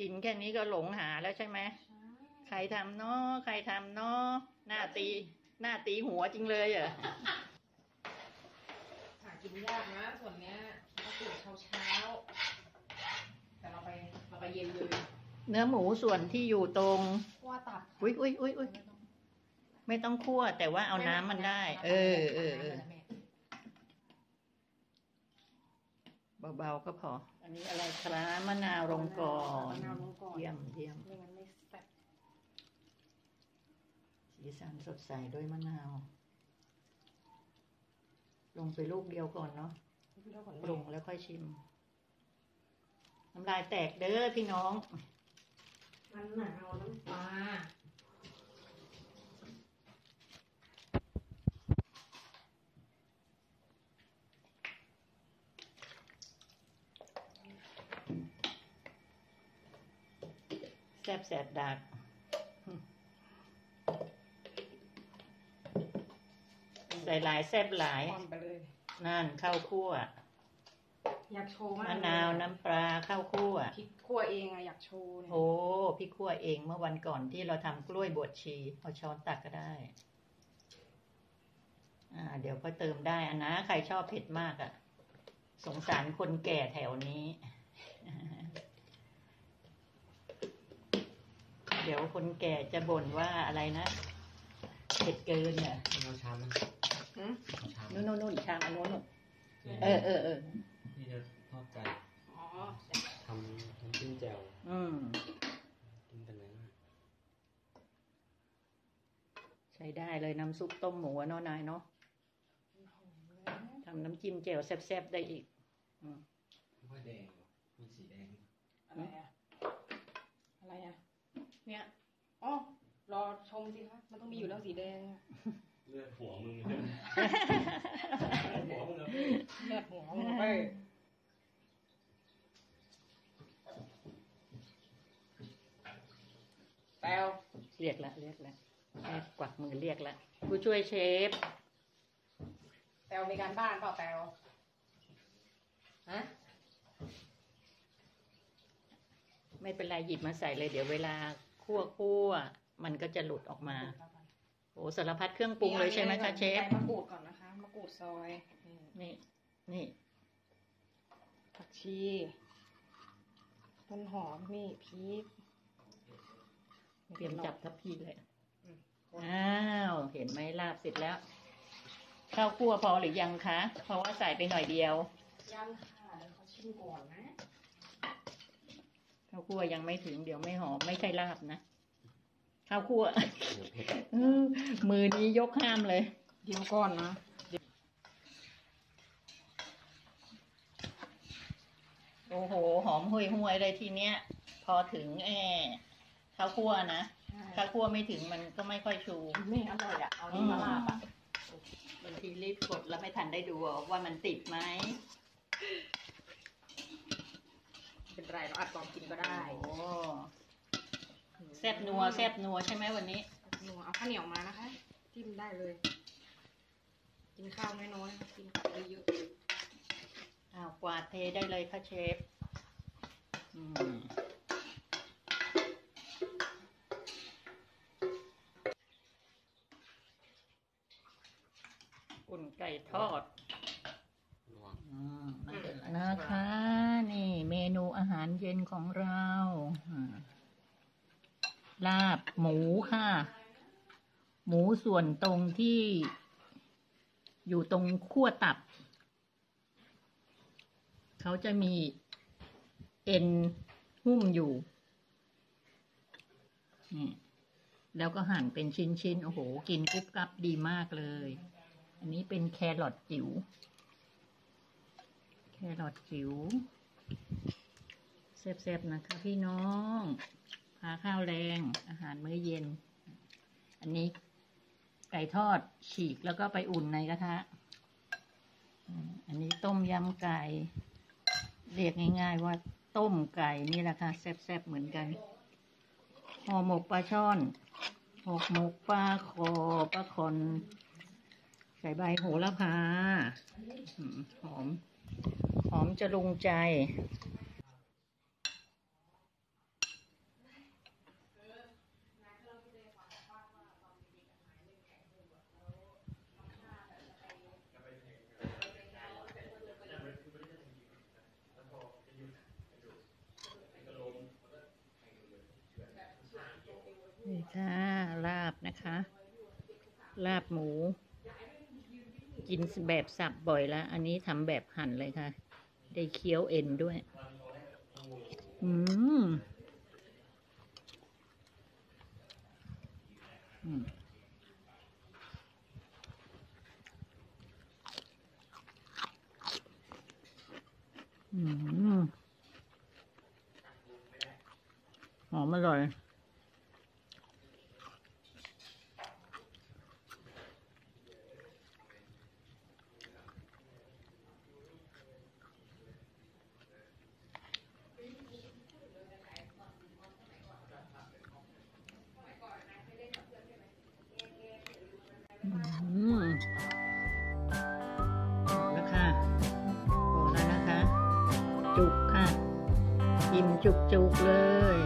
กินแค่นี้ก็หลงหาแล้วใช่ไหมใครทำเนาะใครทำเนาะหน้าตี หน้าตีหัวจริงเลยเหรอหากินยากนะ ส่วนเนี้ยเราตื่นเช้าเช้าๆแต่เราไปเราไปเย็นเลยเนื้อหมูส่วนที่อยู่ตรงว่าตับอุ้ยอุ้ยอุ้ยอุ้ยไม่ต้องคั่วแต่ว่าเอาน้ำมันได้ เออเออเออเบาๆก็พออั นนี้อะไรครับมะนาวลงก่อนมะนาวลงก่อน เยี่ยมเยี่ยมไม่งั้นไม่แซ่บสีสันสดใสด้วยมะนาว ลงไปลูกเดียวก่อนเนาะพี่เราก่อนปรุงแล้วค่อยชิม น้ำลายแตกเด้อพี่น้อง มันหนาวน้ำปลา ซบแสบดักใส่หลายแซบหลายอ่อนไปเลย นั่นข้าวคั่วอยากโชว์มากมะนาวน้ำปลาข้าวคั่ว พริกคั่วเองอะอยากโชว์เนี่ยโอ้พี่คั่วเองเมื่อวันก่อนที่เราทำกล้วยบวชชีเอาช้อนตักก็ได้ อ่า เดี๋ยวก็เติมได้อะนะ ใครชอบเผ็ดมากอะ่ะ สงสารคนแก่แถวนี้ เดี๋ยวคนแก่จะบ่นว่าอะไรนะเผ็ดเกินเนี่ยเราชามนะหืมเอาชามนู่นนู่นนู่นชามอันนู้นนู่นนี่เออเออเออนี่จะทอดไก่อ๋อทำน้ำจิ้มแจ่วอืมกินกันไหนมากใช้ได้เลยน้ำซุปต้มหมูอะเนาะนายเนาะทำน้ำจิ้มแจ่วแซ่บๆได้อีก อืมไม่ค่อยแดงหรอกมีสีแดงอะไรอะอะไรอะ เนี่ยอ๋อรอชมสิคะมันต้องมีอยู่แล้วสีแดงอะเลือดหัวมึงหัวมึงเหรอเลือดหัวมันไปแปลวเรียกละเรียกละแม่กวักมือเรียกละผู้ช่วยเชฟแปลวมีการบ้านเปล่าแปลวฮะไม่เป็นไรหยิบมาใส่เลยเดี๋ยวเวลา คั่วคั่วมันก็จะหลุดออกมาโอ้สารพัดเครื่องปรุงเลยใช่ไหมคะเชฟใส่มะกรูดก่อนนะคะมะกรูดซอยนี่นี่นี่ผักชีต้นหอมนี่พริกเตรียมจับทัพพีเลยอืมอ้าวเห็นไหมลาบเสร็จแล้ว ข้าวคั่วพอหรือยังคะ เพราะว่าใส่ไปหน่อยเดียวยังค่ะเดี๋ยวเขาชิมก่อนนะ ข้าวคั่วยังไม่ถึงเดี๋ยวไม่หอมไม่ใช่ลาบนะข้าวคั่วเดี๋ยวเผ็ดเออมือนี้ยกห้ามเลย เดี๋ยวก่อนนะโอ้โห หอมห่วยห่วยๆเลยทีเนี้ย พอถึงแอข้าวคั่วนะข้าวคั่วไม่ถึงมันก็ไม่ค่อยชูไม่อร่อยอะเอานี่มาลาบอะบางทีรีบกดแล้วไม่ทันได้ดูว่ามันติดไหม ไม่เป็นไรเราอัดก่อนกินก็ได้โอ้แซบนัวแซบนัวใช่ไหมวันนี้ นัวเอาข้าวเหนียวมานะคะจิ้มได้เลย กินข้าวน้อยๆกินผักเยอะอ้าวกวาดเทได้เลยค่ะเชฟอืมอุ่นไก่ทอดระวังอืมนะคะ เมนูอาหารเย็นของเราลาบหมูค่ะ หมูส่วนตรงที่ อยู่ตรงขั้วตับ เขาจะมีเอ็นหุ้มอยู่นี่แล้วก็หั่นเป็นชิ้นๆ โอ้โห กินกรุบกรับดีมากเลย อันนี้เป็นแครอทจิ๋ว แครอทจิ๋ว แซ่บๆนะคะ พี่น้องพาข้าวแรง อาหารมื้อเย็น อันนี้ไก่ทอดฉีกแล้วก็ไปอุ่นในกระทะ อันนี้ต้มยำไก่ เรียกง่ายๆว่าต้มไก่นี่แหละค่ะแซ่บๆเหมือนกันห่อหมกปลาช่อนห่อหมกปลาคอปลาคอนใส่ใบโหระพาหอม หอมจะลงใจ ค่ะลาบนะคะ ลาบหมู กินแบบสับบ่อยแล้ว อันนี้ทำแบบหั่นเลยค่ะ ได้เคี้ยวเอ็นด้วย อืมอืมหอมอร่อย จุกค่ะ อิ่มจุกจุกเลย